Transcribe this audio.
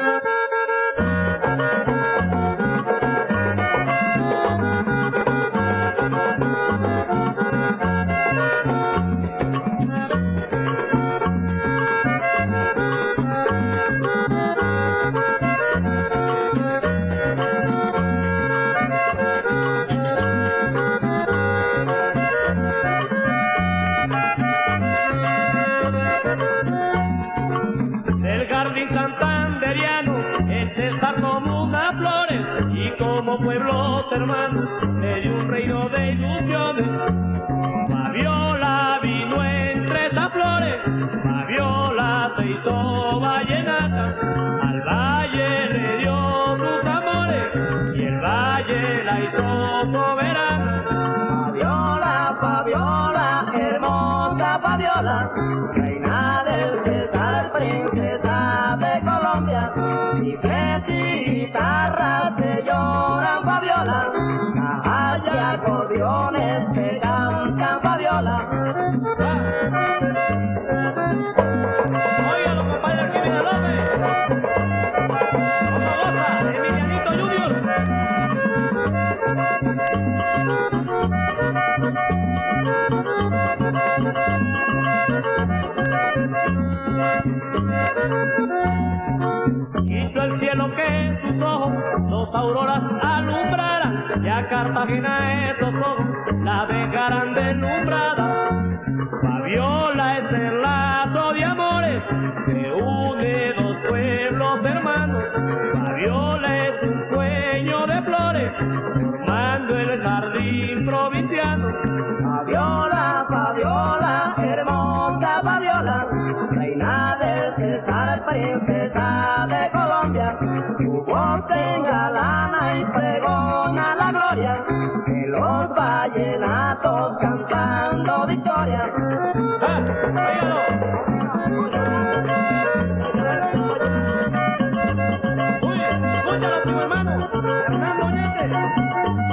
Thank you. Santanderiano, el César como flores y como pueblos hermanos, le dio un reino de ilusiones. Fabiola vino entre esas flores, Fabiola se hizo vallenata, al valle le dio sus amores y el valle la hizo soberana. Fabiola, Fabiola, hermosa Fabiola, cajas y acordeones te cantan Fabiola. Oiga, los. Emilianito Junior. Hizo auroras alumbraran y a Cartagena esos ojos la dejaran deslumbrada. Fabiola es el lazo de amores que une dos pueblos hermanos. Fabiola es un sueño de flores formando el jardín provinciano. Fabiola, Fabiola, hermosa Fabiola, reina del César, princesa de cantando victoria. ¡Óigalo! Uy, escúchalo, hermano. Oñate.